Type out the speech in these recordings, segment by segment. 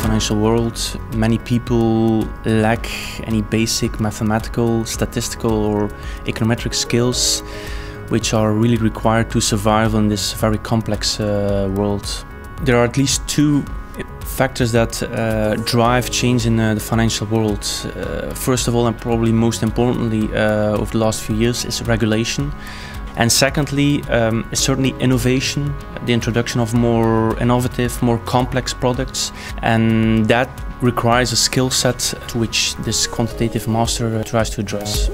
financial world, many people lack any basic mathematical, statistical, or econometric skills which are really required to survive in this very complex uh, world. There are at least two factors that uh, drive change in uh, the financial world. Uh, first of all, and probably most importantly uh, over the last few years, is regulation. And secondly, um, certainly innovation, the introduction of more innovative, more complex products. And that requires a skill set to which this quantitative master tries to address.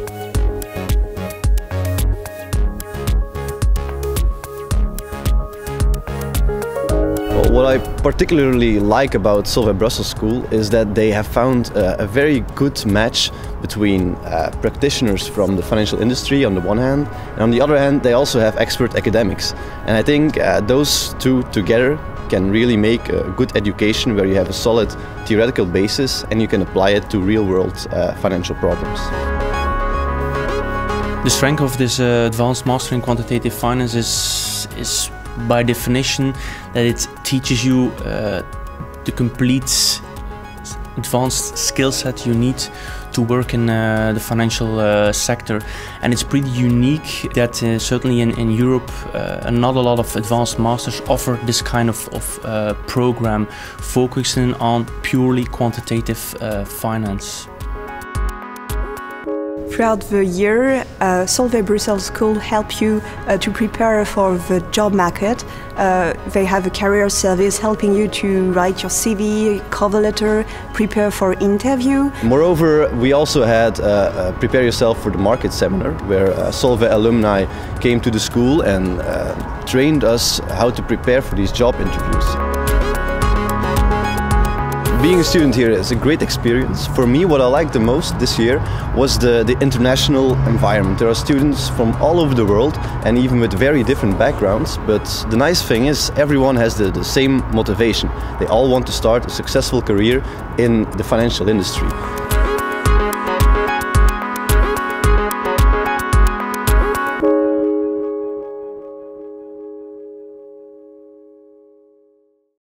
What I particularly like about Solvay Brussels School is that they have found uh, a very good match between uh, practitioners from the financial industry on the one hand, and on the other hand, they also have expert academics. And I think uh, those two together can really make a good education where you have a solid theoretical basis and you can apply it to real world uh, financial problems. The strength of this uh, advanced master in quantitative finance is, is by definition that it teaches you uh, the complete advanced skill set you need to work in uh, the financial uh, sector and it's pretty unique that uh, certainly in, in Europe uh, not a lot of advanced masters offer this kind of, of uh, program focusing on purely quantitative finance. Throughout the year, uh, Solvay Brussels School help you uh, to prepare for the job market. Uh, they have a career service helping you to write your CV, cover letter, prepare for interview. Moreover, we also had uh, uh, Prepare Yourself for the Market seminar, where uh, Solvay alumni came to the school and uh, trained us how to prepare for these job interviews. Being a student here is a great experience. For me, what I liked the most this year was the, the international environment. There are students from all over the world and even with very different backgrounds. But the nice thing is everyone has the, the same motivation. They all want to start a successful career in the financial industry.